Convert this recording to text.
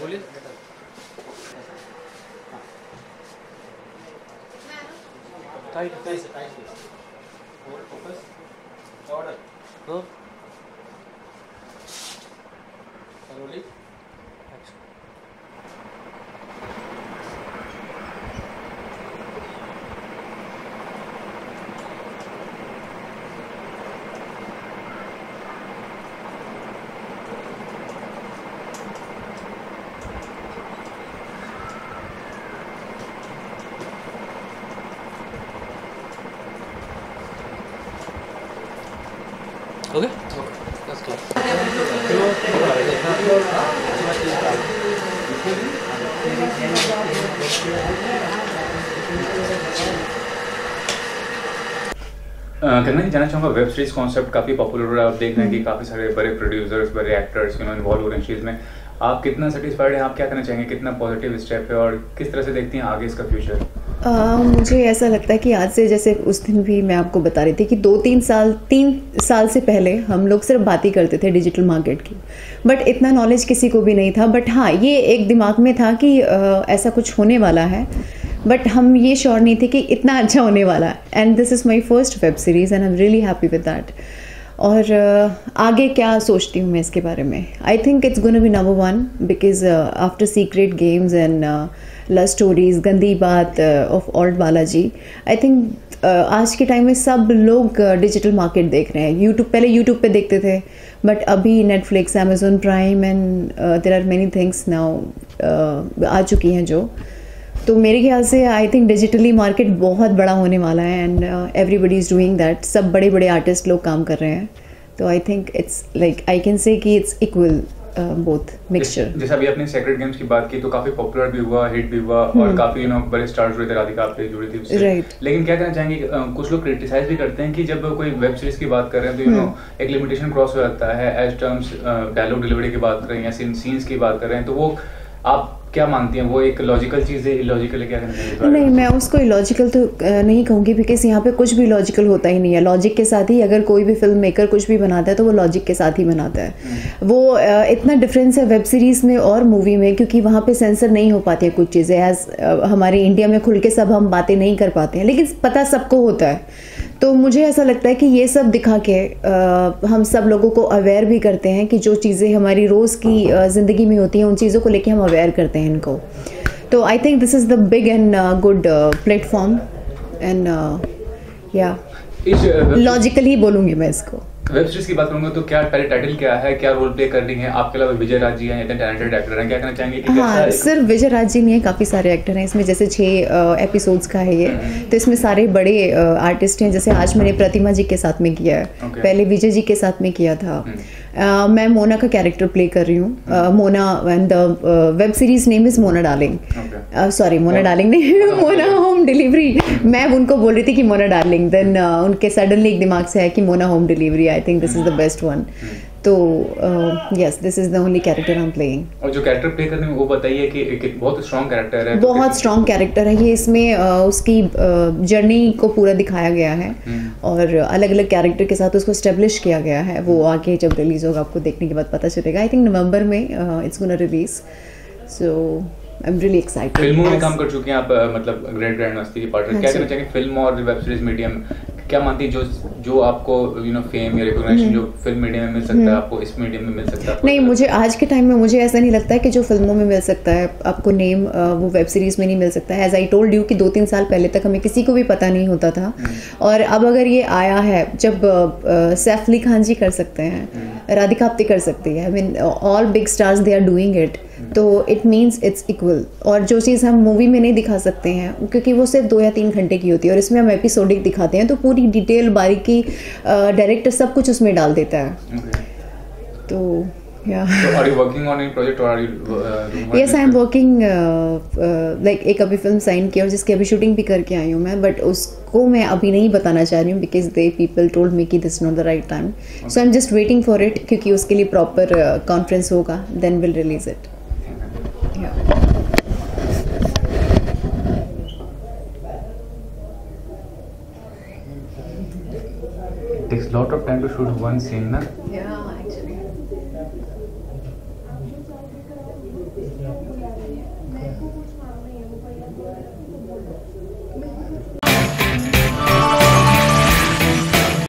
बोलिए। Tight tight tight focus order हाँ करोली Okay? That's clear. करना ही जाना चाहूँगा वेब सीरीज़ कॉन्सेप्ट काफ़ी पॉपुलर हो रहा है आप देख रहे हैं कि काफ़ी सारे बड़े प्रोड्यूसर्स बड़े एक्टर्स यू नो इन्वॉल्व हो रहे हैं इस चीज़ में। आप कितना सेटिस्फाइड हैं? आप क्या करना चाहेंगे? कितना पॉजिटिव स्टेप है और किस तरह से देखती हैं आगे इसका फ्यूचर आ, मुझे ऐसा लगता है कि आज से जैसे उस दिन भी मैं आपको बता रही थी कि दो तीन साल तीन साल से पहले हम लोग सिर्फ़ बात ही करते थे डिजिटल मार्केट की। बट इतना नॉलेज किसी को भी नहीं था। बट हाँ ये एक दिमाग में था कि आ, ऐसा कुछ होने वाला है। बट हम ये श्योर नहीं थे कि इतना अच्छा होने वाला and this is my first web series and I am really happy with that और आगे क्या सोचती हूँ मैं इसके बारे में? I think it's gonna be number one because after secret games and love stories Gandi Baat of ALT Balaji I think आज के टाइम में सब लोग डिजिटल मार्केट देख रहे हैं। यूट्यूब पहले यूट्यूब पे देखते थे बट अभी Netflix Amazon Prime and there are many things now आ चुकी हैं जो। तो मेरे ख्याल से आई थिंक डिजिटली मार्केट बहुत बड़ा होने वाला है and everybody is doing that सब बड़े बड़े आर्टिस्ट लोग काम कर रहे हैं। तो I think it's like I can say कि इट्स इक्वल बोथ मिक्सचर जैसे अभी आपने सेक्रेट गेम्स की बात की तो काफ़ी पॉपुलर भी हुआ हिट भी हुआ और काफ़ी यू नो बड़े स्टार्स जुड़े थे राधिका आपसे जुड़ी थी उससे। Right. लेकिन क्या कहना चाहेंगे कुछ लोग क्रिटिसाइज भी करते हैं कि जब कोई वेब सीरीज़ की बात कर रहे हैं तो यू नो एक लिमिटेशन क्रॉस हो जाता है एज टर्म्स डायलॉग डिलीवरी की बात करें रहे हैं या सीन सीन्स की बात करें रहे हैं तो वो आप क्या मानती हैं? वो एक लॉजिकल चीज़ है इलॉजिकल है क्या कहना? नहीं मैं उसको इलॉजिकल तो नहीं कहूँगी बिकॉज़ यहाँ पे कुछ भी लॉजिकल होता ही नहीं है। लॉजिक के साथ ही अगर कोई भी फ़िल्म मेकर कुछ भी बनाता है तो वो लॉजिक के साथ ही बनाता है। वो इतना डिफरेंस है वेब सीरीज़ में और मूवी में क्योंकि वहाँ पे सेंसर नहीं हो पाती है कुछ चीज़ें। एज हमारे इंडिया में खुल के सब हम बातें नहीं कर पाते हैं लेकिन पता सबको होता है। तो मुझे ऐसा लगता है कि ये सब दिखा के आ, हम सब लोगों को अवेयर भी करते हैं कि जो चीज़ें हमारी रोज़ की ज़िंदगी में होती हैं उन चीज़ों को लेके हम अवेयर करते हैं इनको। तो I think this is the big and good platform and या लॉजिकली बोलूँगी मैं इसको। वेब सीरीज़ की बात करूँगा तो क्या पहले टाइटल क्या है क्या रोल प्ले कर रही हैं? आपके अलावा विजय राज जी हैं इतने टैलेंटेड एक्टर हैं। क्या कहना चाहेंगे कि हाँ सिर्फ़ विजय राज जी नहीं है काफ़ी सारे एक्टर हैं। इसमें जैसे छः एपिसोड्स का है ये। तो इसमें सारे बड़े आर्टिस्ट हैं। जैसे आज मैंने प्रतिमा जी के साथ में किया है। Okay. पहले विजय जी के साथ में किया था। अ, मैं मोना का कैरेक्टर प्ले कर रही हूँ। Mona and the web series name is Mona darling sorry Mona darling नहीं मोना होम डिलीवरी मैं उनको बोल रही थी कि मोना डार्लिंग देन उनके सडनली एक दिमाग से है कि Mona home delivery I think this is the best one तो yes this is the only character I am playing और जो कैरेक्टर प्ले करने में वो बताइए कि एक बहुत स्ट्रॉन्ग कैरेक्टर है बहुत स्ट्रॉन्ग कैरेक्टर है। ये इसमें अ, उसकी जर्नी को पूरा दिखाया गया है। और अलग अलग कैरेक्टर के साथ उसको स्टेब्लिश किया गया है। वो आगे जब रिलीज़ होगा आपको देखने के बाद पता चलेगा। आई थिंक नवंबर में it's gonna release so I am really excited फ़िल्मों में काम कर चुके हैं आप मतलब ग्रेट ग्रैंड मस्ती की पार्टनर हाँ क्या कहना चाहेंगे? फ़िल्म और वेब सीरीज़ मीडियम क्या मानती है जो जो आपको यू नो फेम या रिकॉग्निशन जो फ़िल्म मीडियम में मिल सकता है आपको इस मीडियम में मिल सकता है? नहीं मुझे आज के टाइम में मुझे ऐसा नहीं लगता है कि जो फ़िल्मों में मिल सकता है आपको नेम वो वेब सीरीज़ में नहीं मिल सकता है। एज आई टोल्ड यू कि दो तीन साल पहले तक हमें किसी को भी पता नहीं होता था। और अब अगर ये आया है जब सैफ अली खान जी कर सकते हैं। राधिका आप कर सकती है। I mean all big stars they are doing it तो इट मीन्स इट्स इक्वल और जो चीज़ हम मूवी में नहीं दिखा सकते हैं क्योंकि वो सिर्फ़ दो या तीन घंटे की होती है और इसमें हम एपिसोडिक दिखाते हैं तो पूरी डिटेल बारीकी डायरेक्टर सब कुछ उसमें डाल देता है। Okay. तो या So are you working on any project or are you uh, doing yes I am working like एक अभी फ़िल्म साइन की और जिसकी अभी शूटिंग भी करके आई हूँ मैं बट उसको मैं अभी नहीं बताना चाह रही हूँ because they people told me कि this not the right time so I am just waiting for it क्योंकि उसके लिए प्रॉपर कॉन्फ्रेंस होगा then will release it takes lot of time to shoot one scene, na? Yeah.